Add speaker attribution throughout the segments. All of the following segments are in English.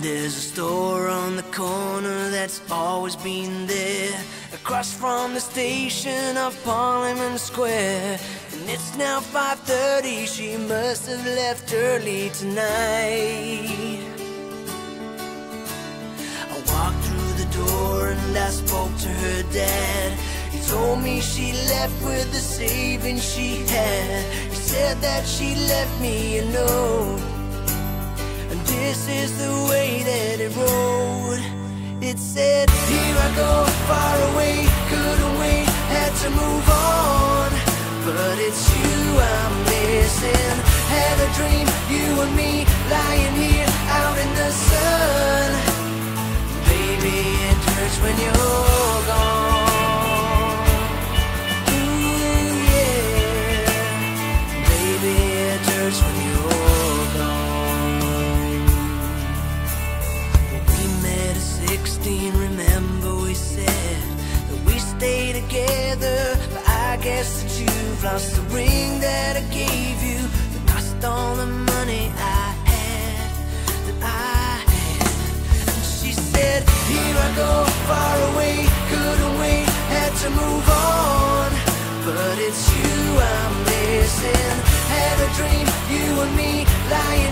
Speaker 1: There's a store on the corner that's always been there Across from the station of Parliament Square. And it's now 5.30, she must have left early tonight. I walked through the door and I spoke to her dad. He told me she left with the savings she had. He said that she left me a note this is the way that it rode. It said, here I go, far away Couldn't wait, had to move on. But it's you I'm missing. Had a dream, you and me Lying here out in the sun. Baby, it hurts when you're together. But I guess that you've lost the ring that I gave you. That cost all the money I had, that I had. And she said, Here I go, far away, couldn't wait, had to move on. But it's you I'm missing. Had a dream, you and me, lying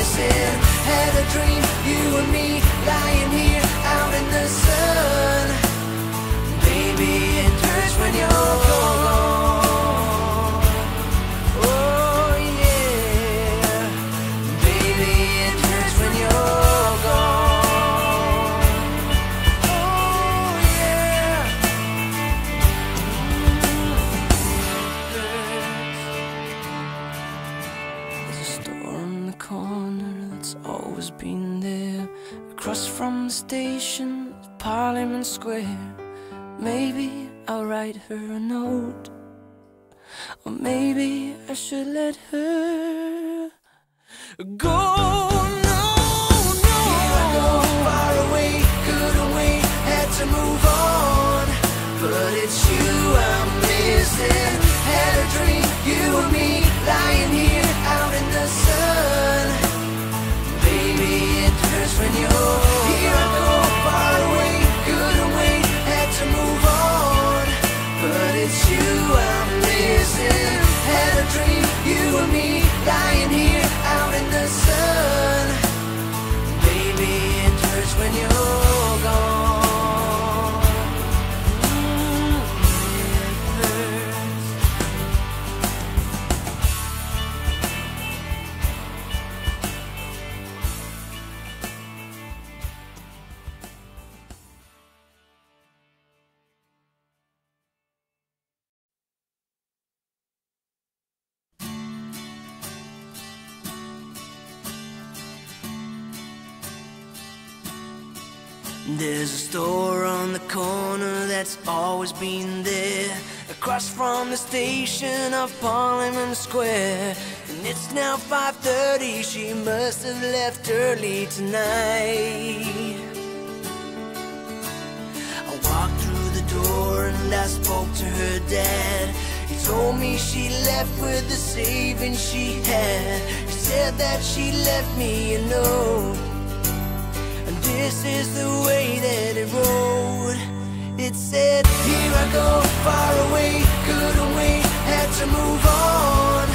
Speaker 1: Had a dream, you and me, lying here always been there. Across from the station, Parliament Square. Maybe I'll write her a note. Or maybe I should let her go. It's you I'm missing. Had a dream, you and me lying here out in the sun, baby it hurts when you There's a store on the corner that's always been there Across from the station of Parliament Square. And it's now 5.30, she must have left early tonight. I walked through the door and I spoke to her dad. He told me she left with the savings she had. He said that she left me a note this is the way that it rode. It said, here I go, far away Couldn't wait, had to move on.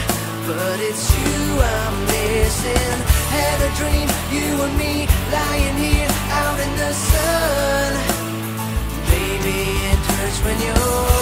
Speaker 1: But it's you I'm missing. Had a dream, you and me Lying here out in the sun. Baby, it hurts when you're